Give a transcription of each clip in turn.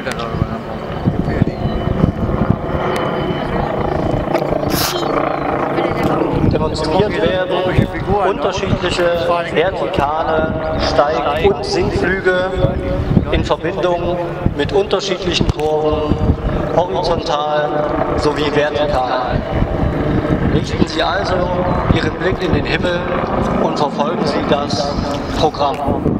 Schulter darüber Demonstriert werden. Unterschiedliche vertikale Steig- und Sinkflüge in Verbindung mit unterschiedlichen Kurven, horizontal sowie vertikal. Richten Sie also Ihren Blick in den Himmel und verfolgen Sie das Programm.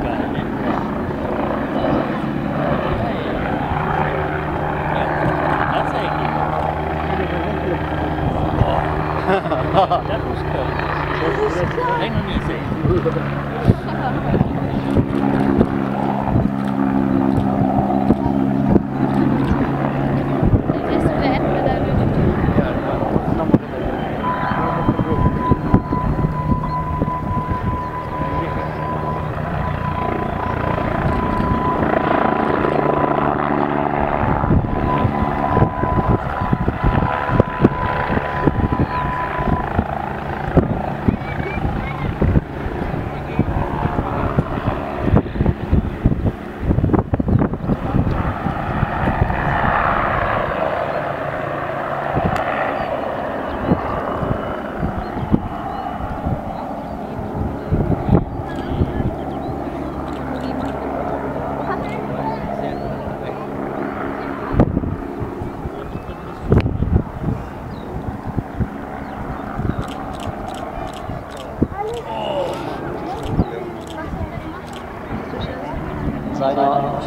Катушка. Дай момент.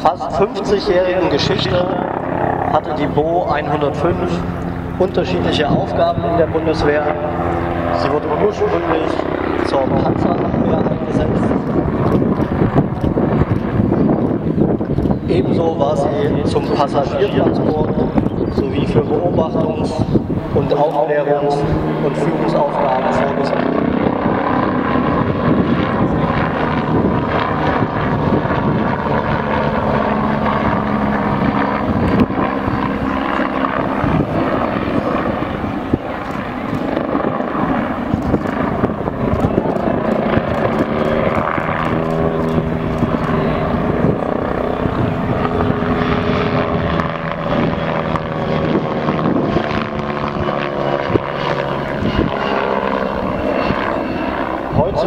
Fast 50-jährigen Geschichte hatte die Bo 105 unterschiedliche Aufgaben in der Bundeswehr. Sie wurde ursprünglich zur Panzerabwehr eingesetzt. Ebenso war sie zum Passagiertransport sowie für Beobachtungs- und Aufklärungs- und Führungsaufgaben vorgesehen.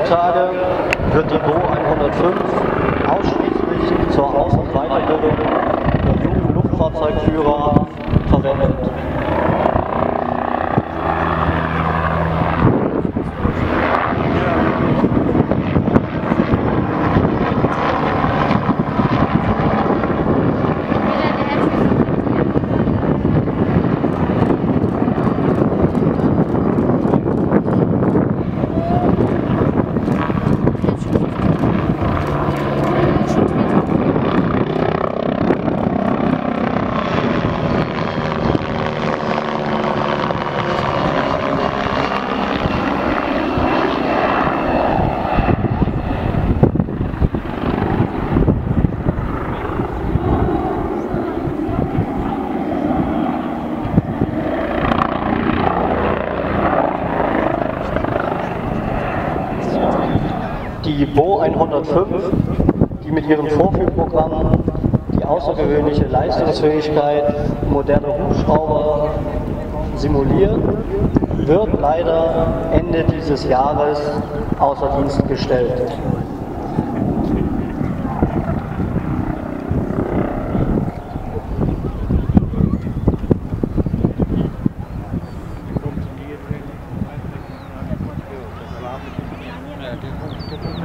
Heutzutage wird die Bo 105 ausschließlich zur Aus- und Weiterbildung der jungen Luftfahrzeugführer verwendet. die Bo 105, die mit ihrem Vorführprogramm die außergewöhnliche Leistungsfähigkeit moderner Hubschrauber simuliert, wird leider Ende dieses Jahres außer Dienst gestellt. Thank Yeah, different, different